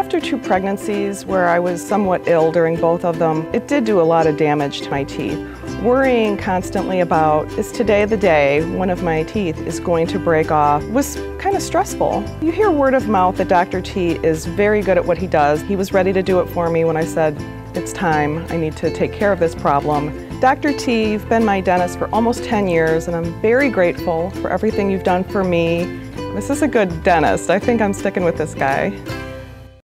After two pregnancies where I was somewhat ill during both of them, it did do a lot of damage to my teeth. Worrying constantly about, is today the day one of my teeth is going to break off, was kind of stressful. You hear word of mouth that Dr. T is very good at what he does. He was ready to do it for me when I said, it's time, I need to take care of this problem. Dr. T, you've been my dentist for almost 10 years and I'm very grateful for everything you've done for me. This is a good dentist. I think I'm sticking with this guy.